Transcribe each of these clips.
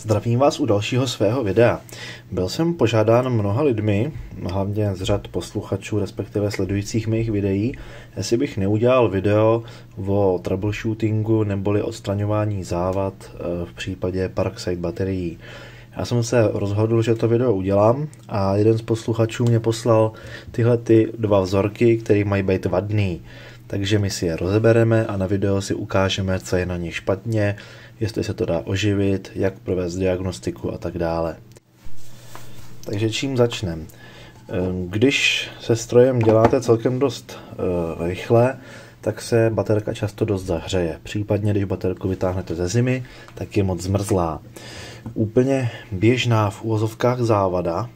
Zdravím vás u dalšího svého videa. Byl jsem požádán mnoha lidmi, hlavně z řad posluchačů, respektive sledujících mých videí, jestli bych neudělal video o troubleshootingu neboli odstraňování závad eh, v případě Parkside baterií. Já jsem se rozhodl, že to video udělám a jeden z posluchačů mě poslal tyhle ty dva vzorky, které mají být vadný. Takže my si je rozebereme a na video si ukážeme, co je na nich špatně, jestli se to dá oživit, jak provést diagnostiku a tak dále. Takže čím začneme? Ehm, když se strojem děláte celkem dost uh, rychle, tak se baterka často dost zahřeje. Případně, když baterku vytáhnete ze zimy, tak je moc zmrzlá. Úplně běžná v úvozovkách závada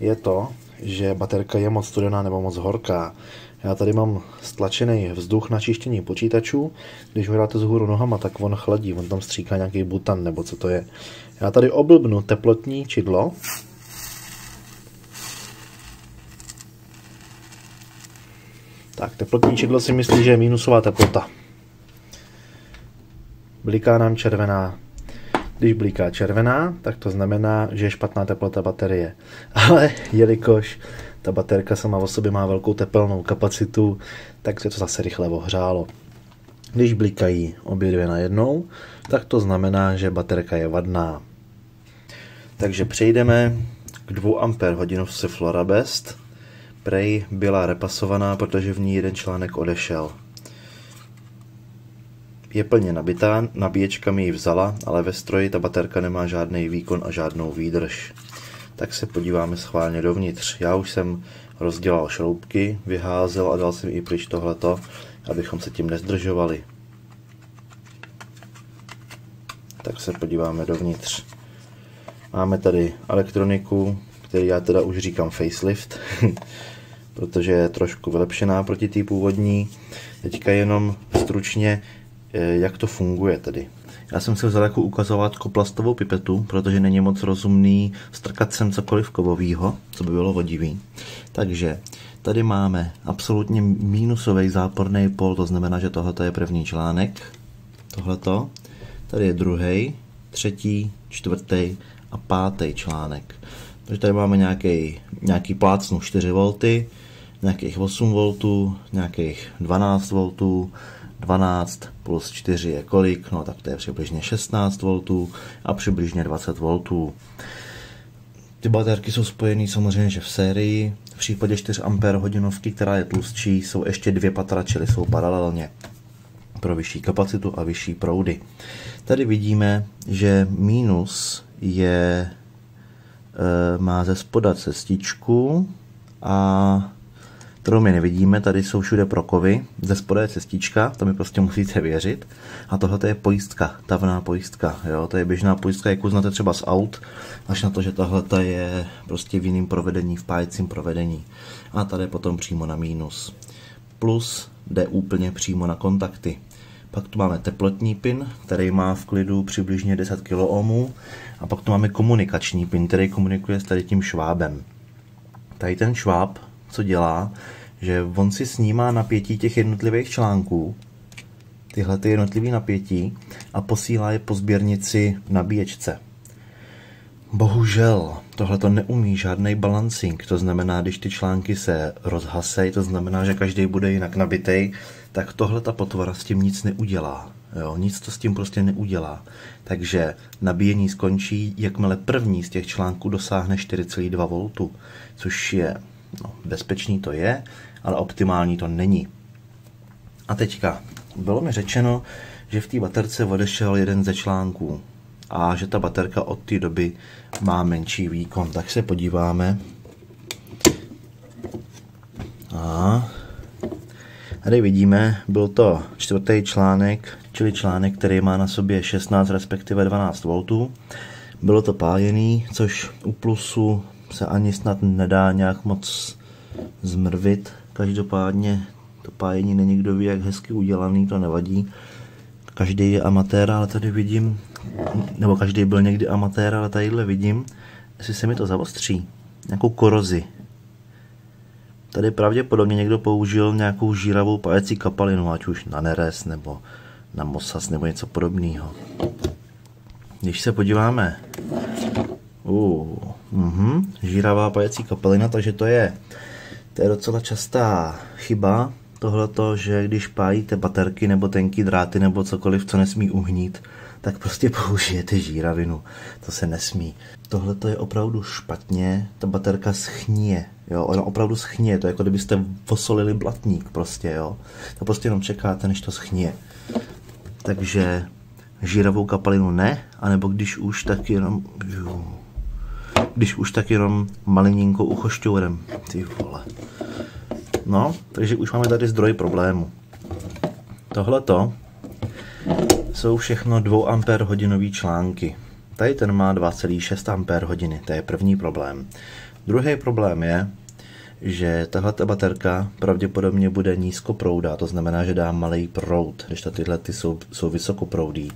je to, že baterka je moc studená nebo moc horká. Já tady mám stlačený vzduch na čištění počítačů. Když ho dáte z hůru nohama, tak on chladí, on tam stříká nějaký butan nebo co to je. Já tady oblbnu teplotní čidlo. Tak, teplotní čidlo si myslí, že je minusová teplota. Bliká nám červená. Když bliká červená, tak to znamená, že je špatná teplota baterie. Ale jelikož ta baterka sama o sobě má velkou tepelnou kapacitu, tak se to zase rychle ohřálo. Když blikají obě dvě najednou, tak to znamená, že baterka je vadná. Takže přejdeme k 2 Ah se Florabest. Prej byla repasovaná, protože v ní jeden článek odešel. Je plně nabitá, nabíječka mi ji vzala, ale ve stroji ta baterka nemá žádný výkon a žádnou výdrž tak se podíváme schválně dovnitř. Já už jsem rozdělal šroubky, vyházel a dal jsem i pryč tohleto, abychom se tím nezdržovali. Tak se podíváme dovnitř. Máme tady elektroniku, který já teda už říkám facelift, protože je trošku vylepšená proti té původní. Teďka jenom stručně, eh, jak to funguje tedy. Já jsem si vzal jako ukazovátko plastovou pipetu, protože není moc rozumný strkat sem cokoliv kovovýho, co by bylo vodivý. Takže tady máme absolutně mínusový záporný pol, to znamená, že tohle je první článek, tohleto. Tady je druhý, třetí, čtvrtý a pátý článek. Takže tady máme nějaký, nějaký plácnu 4 V, nějakých 8 V, nějakých 12 V, 12 plus 4 je kolik? No tak to je přibližně 16 V a přibližně 20 V. Ty baterky jsou spojené samozřejmě že v sérii. V případě 4 Ah hodinovky, která je tlustší, jsou ještě dvě patra, čili jsou paralelně pro vyšší kapacitu a vyšší proudy. Tady vidíme, že mínus je, e, má ze spoda cestičku a kterou my nevidíme, tady jsou všude prokovy, ze spoda je cestička, to mi prostě musíte věřit. A tohle je pojistka, tavná pojistka, jo, to je běžná pojistka, jak uznáte třeba z aut, až na to, že tahle je prostě v jiném provedení, v pájecím provedení. A tady potom přímo na mínus. Plus jde úplně přímo na kontakty. Pak tu máme teplotní pin, který má v klidu přibližně 10 kOhm. A pak tu máme komunikační pin, který komunikuje s tady tím švábem. Tady ten šváb co dělá, že on si snímá napětí těch jednotlivých článků, tyhle ty jednotlivé napětí a posílá je po sběrnici nabíječce. Bohužel, tohle to neumí žádný balancing, to znamená, když ty články se rozhasejí, to znamená, že každý bude jinak nabitej, tak tohle ta potvora s tím nic neudělá. Jo, nic to s tím prostě neudělá. Takže nabíjení skončí, jakmile první z těch článků dosáhne 4,2 V, což je No, bezpečný to je, ale optimální to není. A teďka, bylo mi řečeno, že v té baterce odešel jeden ze článků a že ta baterka od té doby má menší výkon. Tak se podíváme. A tady vidíme, byl to čtvrtý článek, čili článek, který má na sobě 16 respektive 12 V. Bylo to pájený, což u plusu se ani snad nedá nějak moc zmrvit. Každopádně to pájení není kdo ví, jak hezky udělaný, to nevadí. Každý je amatér, ale tady vidím, nebo každý byl někdy amatér, ale tadyhle vidím, jestli se mi to zavostří, nějakou korozi. Tady pravděpodobně někdo použil nějakou žíravou pájecí kapalinu, ať už na neres nebo na mosas nebo něco podobného. když se podíváme, uh, uh, žíravá pajecí kapelina, takže to je, to je docela častá chyba, tohleto, že když pájíte baterky nebo tenký dráty nebo cokoliv, co nesmí uhnít, tak prostě použijete žíravinu. To se nesmí. Tohle je opravdu špatně, ta baterka schnie, jo, ona opravdu schnie, to je jako kdybyste posolili blatník prostě, jo. To prostě jenom čekáte, než to schnie. Takže žíravou kapalinu ne, anebo když už, tak jenom, jú, když už tak jenom malininkou uchošťourem, ty vole. No, takže už máme tady zdroj problému. Tohleto jsou všechno 2 Ah hodinový články. Tady ten má 2,6 Ah hodiny, to je první problém. Druhý problém je, že tahle baterka pravděpodobně bude nízkoproudá, to znamená, že dá malý proud, když tyhle ty jsou, jsou vysokoproudý.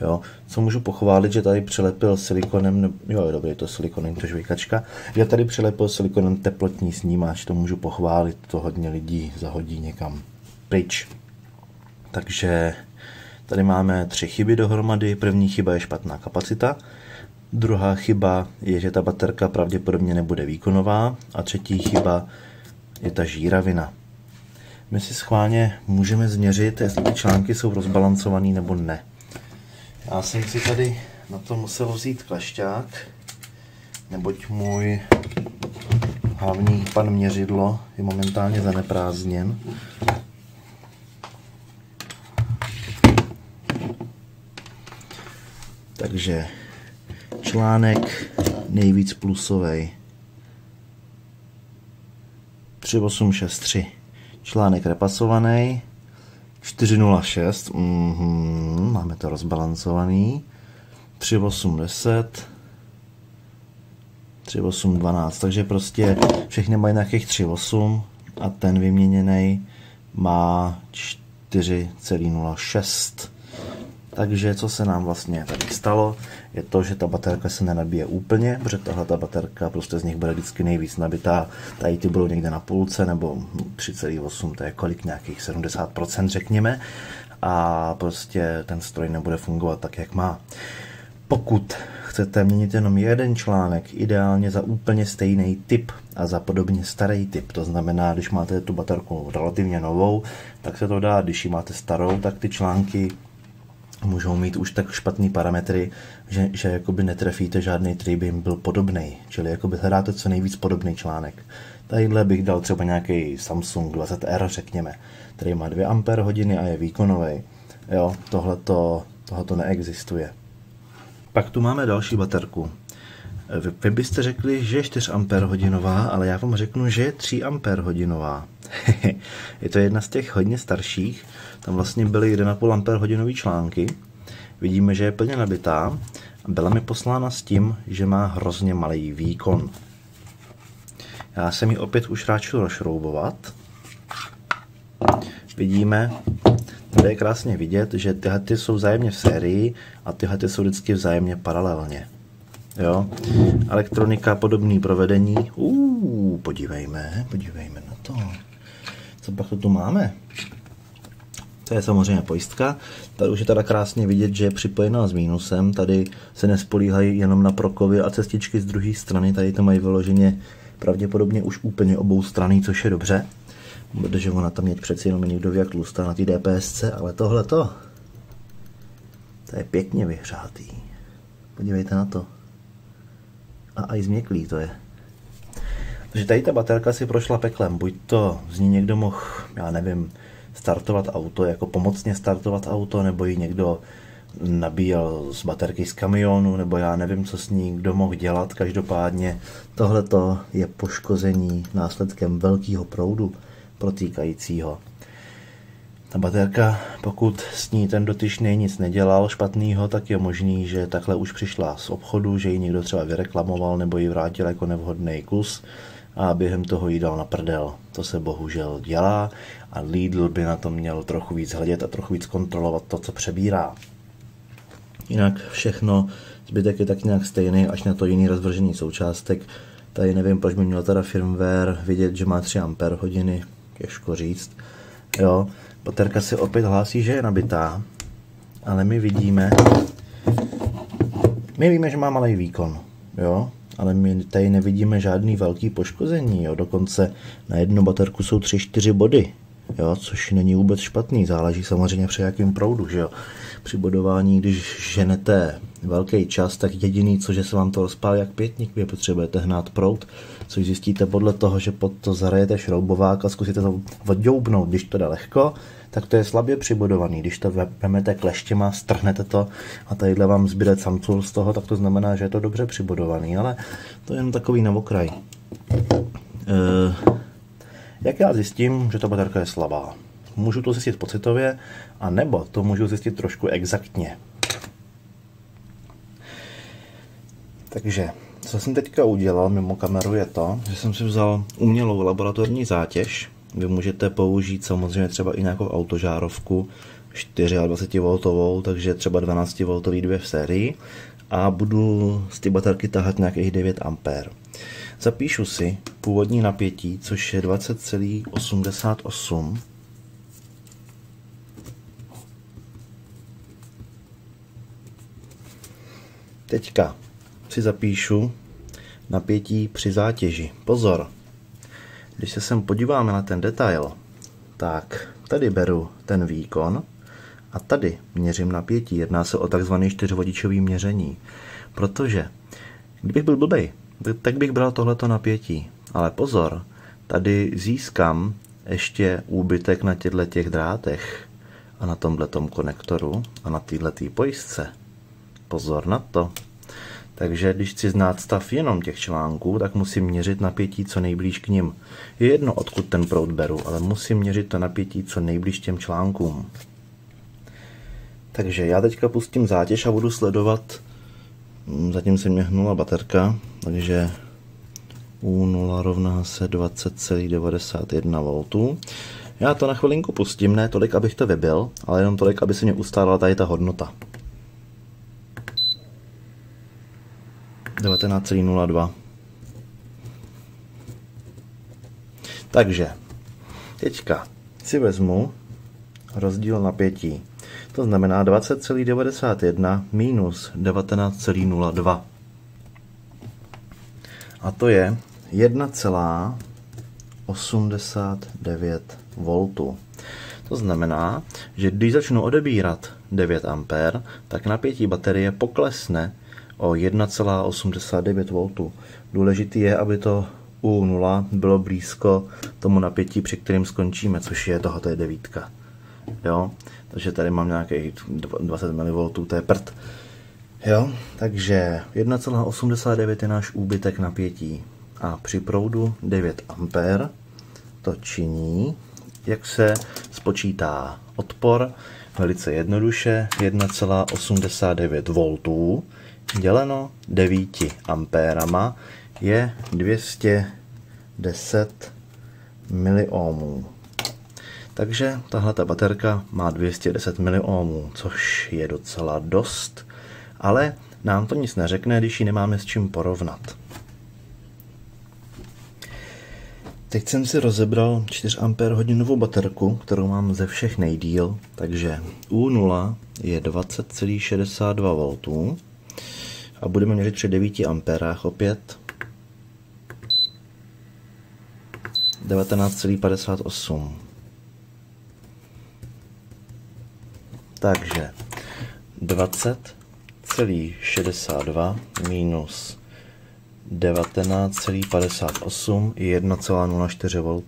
Jo. Co můžu pochválit, že tady přilepil silikonem, jo, dobrý, to silikonem, to žvejkačka, že tady přilepil silikonem teplotní snímač, to můžu pochválit, to hodně lidí zahodí někam pryč. Takže tady máme tři chyby dohromady. První chyba je špatná kapacita, Druhá chyba je, že ta baterka pravděpodobně nebude výkonová. A třetí chyba je ta žíravina. My si schválně můžeme změřit, jestli ty články jsou rozbalancovaný nebo ne. Já jsem si tady na to musel vzít klešťák, neboť můj hlavní pan měřidlo je momentálně zaneprázdněn. Takže článek nejvíc plusový. 3863. Článek repasovaný. 406. Mm-hmm, máme to rozbalancovaný. 3810. 3812. Takže prostě všechny mají nějakých 38 a ten vyměněný má 4,06. Takže co se nám vlastně tady stalo, je to, že ta baterka se nenabije úplně, protože tahle ta baterka prostě z nich bude vždycky nejvíc nabitá. Tady ty budou někde na půlce nebo 3,8, to je kolik nějakých 70% řekněme. A prostě ten stroj nebude fungovat tak, jak má. Pokud chcete měnit jenom jeden článek, ideálně za úplně stejný typ a za podobně starý typ, to znamená, když máte tu baterku relativně novou, tak se to dá, když ji máte starou, tak ty články můžou mít už tak špatný parametry, že, že jakoby netrefíte žádný, který by jim byl podobný. Čili jakoby hledáte co nejvíc podobný článek. Tadyhle bych dal třeba nějaký Samsung 20R, řekněme, který má 2 Ah a je výkonový. Jo, tohleto, tohleto neexistuje. Pak tu máme další baterku. Vy, vy byste řekli, že je 4 Ah hodinová, ale já vám řeknu, že je 3 Ah je to jedna z těch hodně starších, tam vlastně byly 1,5 ampere hodinový články. Vidíme, že je plně nabitá. Byla mi poslána s tím, že má hrozně malý výkon. Já jsem ji opět už ráču rozšroubovat. Vidíme, tady je krásně vidět, že tyhle ty jsou vzájemně v sérii a tyhle ty jsou vždycky vzájemně paralelně. Jo? Elektronika, podobný provedení. Uuu, podívejme, podívejme na to. Co pak to tu máme? Je samozřejmě pojistka. Tady už je teda krásně vidět, že je připojená s mínusem. Tady se nespolíhají jenom na prokovy a cestičky z druhé strany. Tady to mají vyloženě pravděpodobně už úplně obou strany, což je dobře. Protože ona tam je přeci jenom někdo jak tlustá na té DPSC, ale tohle to, to je pěkně vyhřátý. Podívejte na to. A i změklý to je. Takže tady ta baterka si prošla peklem. Buď to z ní někdo mohl, já nevím, startovat auto, jako pomocně startovat auto, nebo ji někdo nabíjel z baterky z kamionu, nebo já nevím, co s ní kdo mohl dělat. Každopádně tohle je poškození následkem velkého proudu protýkajícího. Ta baterka, pokud s ní ten dotyčný nic nedělal špatného, tak je možný, že takhle už přišla z obchodu, že ji někdo třeba vyreklamoval nebo ji vrátil jako nevhodný kus a během toho jí dal na prdel. To se bohužel dělá a Lidl by na to měl trochu víc hledět a trochu víc kontrolovat to, co přebírá. Jinak všechno, zbytek je tak nějak stejný, až na to jiný rozvržení součástek. Tady nevím, proč by měl teda firmware vidět, že má 3 Ah hodiny, těžko říct. Jo, baterka se opět hlásí, že je nabitá, ale my vidíme, My víme, že má malý výkon, jo, ale my tady nevidíme žádný velký poškození, jo. Dokonce na jednu baterku jsou 3-4 body, jo, což není vůbec špatný, záleží samozřejmě při jakým proudu, že jo. Při bodování, když ženete velký čas, tak jediný, co že se vám to rozpálí jak pětník, vy potřebujete hnát prout, což zjistíte podle toho, že pod to zarejete šroubovák a zkusíte to odjoubnout, když to jde lehko, tak to je slabě přibodovaný. Když to vemete kleštěma, strhnete to a tadyhle vám zbyde samcul z toho, tak to znamená, že je to dobře přibodovaný, ale to je jen takový na okraj. E, jak já zjistím, že ta baterka je slabá? Můžu to zjistit pocitově, a nebo to můžu zjistit trošku exaktně. Takže, co jsem teďka udělal mimo kameru je to, že jsem si vzal umělou laboratorní zátěž. Vy můžete použít samozřejmě třeba i nějakou autožárovku 24V, takže třeba 12V dvě v sérii a budu z ty baterky tahat nějakých 9 A. Zapíšu si původní napětí, což je 20,88 Teďka si zapíšu napětí při zátěži. Pozor, když se sem podíváme na ten detail, tak tady beru ten výkon a tady měřím napětí. Jedná se o takzvané čtyřvodičové měření. Protože kdybych byl blbej, tak bych bral tohleto napětí. Ale pozor, tady získám ještě úbytek na těchto těch drátech a na tomhletom konektoru a na této pojistce. Pozor na to. Takže když chci znát stav jenom těch článků, tak musím měřit napětí co nejblíž k nim. Je jedno, odkud ten proud beru, ale musím měřit to napětí co nejblíž těm článkům. Takže já teďka pustím zátěž a budu sledovat, hm, zatím se mě hnula baterka, takže U0 rovná se 20,91 V. Já to na chvilinku pustím, ne tolik, abych to vybil, ale jenom tolik, aby se mě ustála tady ta hodnota. 19,02. Takže teďka si vezmu rozdíl napětí. To znamená 20,91 minus 19,02. A to je 1,89 V. To znamená, že když začnu odebírat 9 A, tak napětí baterie poklesne o 1,89 V. Důležitý je, aby to u 0 bylo blízko tomu napětí, při kterým skončíme, což je tohoto je devítka. Jo? Takže tady mám nějakých 20 mV, to je prd. Jo? Takže 1,89 je náš úbytek napětí. A při proudu 9 A to činí, jak se spočítá odpor, velice jednoduše 1,89 V děleno 9 ampérama je 210 miliohmů. Takže tahle ta baterka má 210 miliohmů, což je docela dost, ale nám to nic neřekne, když ji nemáme s čím porovnat. Teď jsem si rozebral 4 Ah baterku, kterou mám ze všech nejdíl, takže U0 je 20,62 V a budeme měřit při 9 amperách opět 19,58 takže 20,62 minus 19,58 je 1,04 V.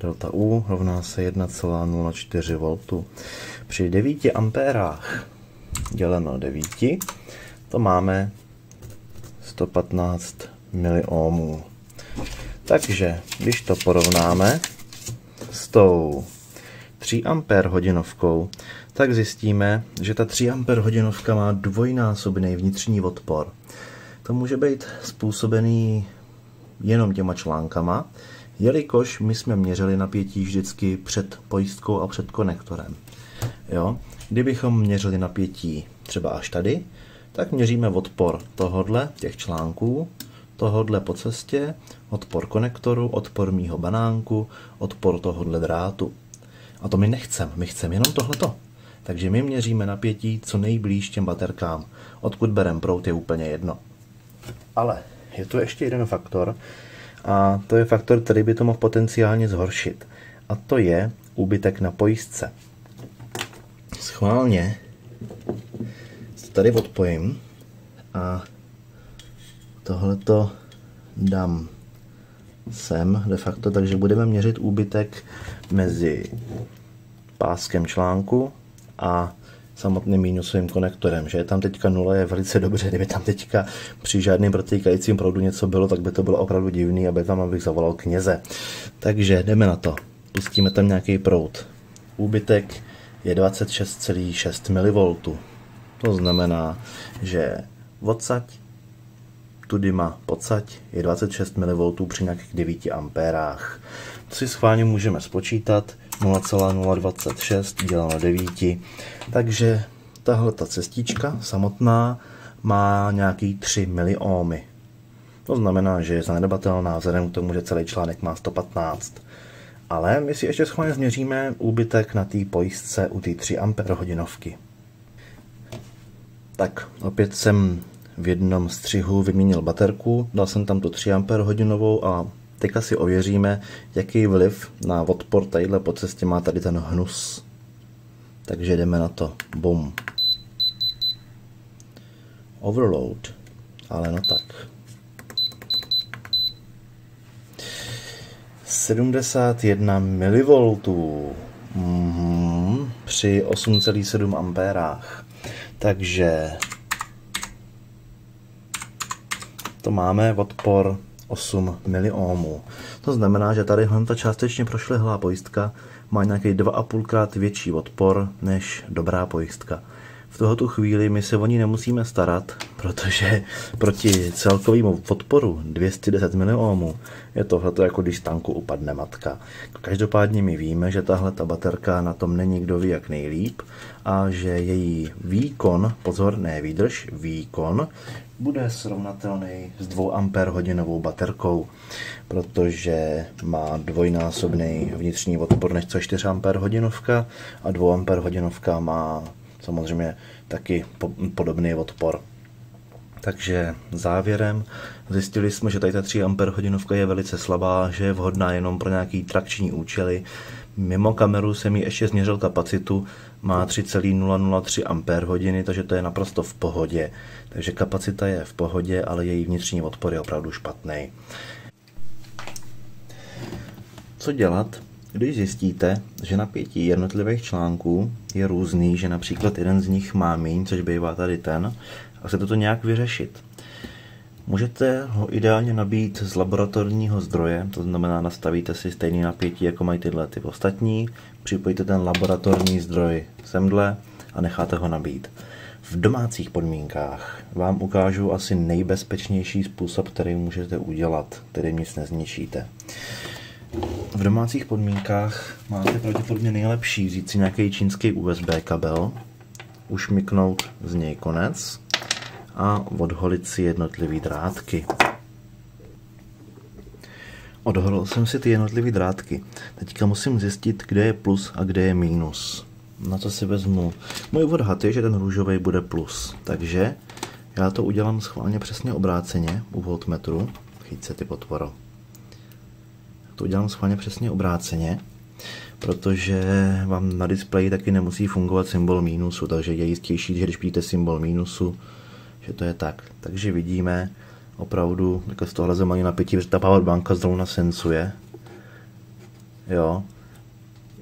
Delta U rovná se 1,04 V. Při 9 ampérách děleno 9 to máme 115 miliohmů. Takže když to porovnáme s tou 3 Ah hodinovkou, tak zjistíme, že ta 3 Ah hodinovka má dvojnásobný vnitřní odpor. To může být způsobený jenom těma článkama, jelikož my jsme měřili napětí vždycky před pojistkou a před konektorem. Jo? Kdybychom měřili napětí třeba až tady, tak měříme odpor tohodle, těch článků, tohodle po cestě, odpor konektoru, odpor mýho banánku, odpor tohodle drátu. A to my nechceme, my chceme jenom tohleto. Takže my měříme napětí co nejblíž těm baterkám. Odkud berem prout je úplně jedno. Ale je tu ještě jeden faktor a to je faktor, který by to mohl potenciálně zhoršit. A to je úbytek na pojistce. Schválně tady odpojím a tohleto dám sem de facto, takže budeme měřit úbytek mezi páskem článku a samotným mínusovým konektorem, že je tam teďka nula, je velice dobře, kdyby tam teďka při žádným protékajícím proudu něco bylo, tak by to bylo opravdu divný, aby tam abych zavolal kněze. Takže jdeme na to. Pustíme tam nějaký proud. Úbytek je 26,6 mV. To znamená, že odsaď tudy má podsaď je 26 mV při nějakých 9 A. To si schválně můžeme spočítat. 0,026 děláno 9. Takže tahle ta cestička samotná má nějaký 3 miliohmy. To znamená, že je zanedbatelná vzhledem k tomu, že celý článek má 115. Ale my si ještě schválně změříme úbytek na té pojistce u té 3 Ah. Tak, opět jsem v jednom střihu vyměnil baterku, dal jsem tam tu 3 Ah a teďka si ověříme, jaký vliv na odpor tadyhle po cestě má tady ten hnus. Takže jdeme na to. Bum. Overload. Ale no tak. 71 mV mm-hmm. při 8,7 ampérách. Takže to máme odpor 8 miliohmů. To znamená, že tady ta částečně prošlehlá pojistka má nějaký 2,5 krát větší odpor než dobrá pojistka. V tohoto chvíli my se o ní nemusíme starat, protože proti celkovému odporu 210 miliohmů je tohle jako když tanku upadne matka. Každopádně my víme, že tahle ta baterka na tom není kdo ví jak nejlíp a že její výkon, pozor, ne výdrž, výkon, bude srovnatelný s 2 Ah hodinovou baterkou, protože má dvojnásobný vnitřní odpor než co 4 Ah hodinovka a 2 Ah hodinovka má samozřejmě taky podobný odpor. Takže závěrem zjistili jsme, že tady ta 3 Ah hodinovka je velice slabá, že je vhodná jenom pro nějaký trakční účely. Mimo kameru jsem ji ještě změřil kapacitu, má 3,003 Ah, takže to je naprosto v pohodě. Takže kapacita je v pohodě, ale její vnitřní odpor je opravdu špatný. Co dělat, když zjistíte, že napětí jednotlivých článků je různý, že například jeden z nich má méně, což bývá tady ten, a se toto nějak vyřešit. Můžete ho ideálně nabít z laboratorního zdroje, to znamená nastavíte si stejný napětí, jako mají tyhle ty ostatní, připojíte ten laboratorní zdroj semdle a necháte ho nabít. V domácích podmínkách vám ukážu asi nejbezpečnější způsob, který můžete udělat, který nic nezničíte. V domácích podmínkách máte pravděpodobně nejlepší vzít si nějaký čínský USB kabel, ušmiknout z něj konec a odholit si jednotlivý drátky. Odholil jsem si ty jednotlivé drátky. Teďka musím zjistit, kde je plus a kde je mínus. Na co si vezmu? Můj odhad je, že ten růžový bude plus. Takže já to udělám schválně přesně obráceně u voltmetru. Chyť se ty potvoro. To udělám schválně přesně obráceně, protože vám na displeji taky nemusí fungovat symbol mínusu, takže je jistější, že když vidíte symbol mínusu, že to je tak. Takže vidíme opravdu, jako z tohle zemaní napětí, že ta powerbanka zrovna sensuje. Jo.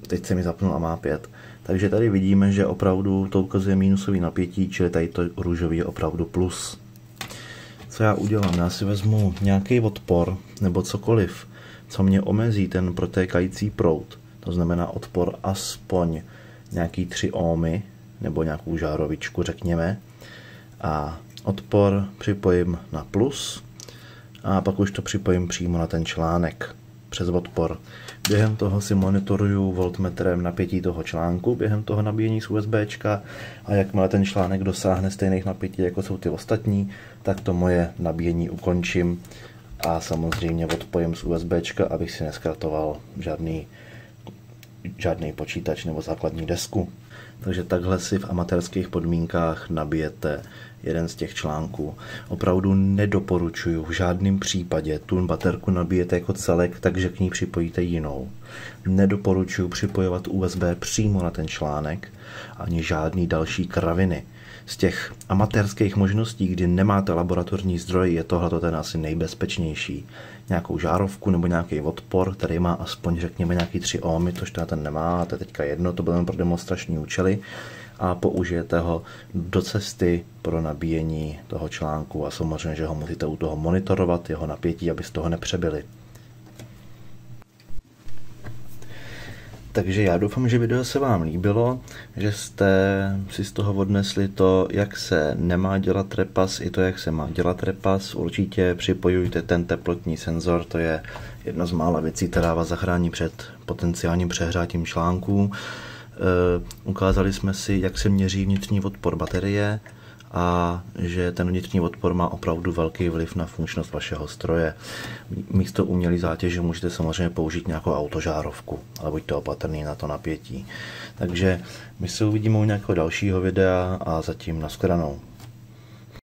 Teď se mi zapnul a má pět. Takže tady vidíme, že opravdu to ukazuje minusový napětí, čili tady to růžový je opravdu plus. Co já udělám? Já si vezmu nějaký odpor nebo cokoliv, co mě omezí ten protékající proud. To znamená odpor aspoň nějaký 3 ohmy nebo nějakou žárovičku, řekněme. A odpor připojím na plus a pak už to připojím přímo na ten článek přes odpor. Během toho si monitoruju voltmetrem napětí toho článku, během toho nabíjení z USB a jakmile ten článek dosáhne stejných napětí, jako jsou ty ostatní, tak to moje nabíjení ukončím a samozřejmě odpojím z USB, abych si neskratoval žádný, žádný počítač nebo základní desku. Takže takhle si v amatérských podmínkách nabijete jeden z těch článků. Opravdu nedoporučuju v žádném případě tu baterku nabíjet jako celek, takže k ní připojíte jinou. Nedoporučuju připojovat USB přímo na ten článek, ani žádný další kraviny. Z těch amatérských možností, kdy nemáte laboratorní zdroj, je tohle ten asi nejbezpečnější. Nějakou žárovku nebo nějaký odpor, který má aspoň řekněme nějaký 3 ohmy, tož ten nemá, a to je teďka jedno, to bylo pro demonstrační účely a použijete ho do cesty pro nabíjení toho článku a samozřejmě, že ho musíte u toho monitorovat, jeho napětí, aby z toho nepřebyli. Takže já doufám, že video se vám líbilo, že jste si z toho odnesli to, jak se nemá dělat repas, i to, jak se má dělat repas. Určitě připojujte ten teplotní senzor, to je jedna z mála věcí, která vás zachrání před potenciálním přehrátím článků. Eh, ukázali jsme si, jak se měří vnitřní odpor baterie a že ten vnitřní odpor má opravdu velký vliv na funkčnost vašeho stroje. Místo umělé zátěže můžete samozřejmě použít nějakou autožárovku, ale buďte opatrný na to napětí. Takže my se uvidíme u nějakého dalšího videa a zatím nashledanou.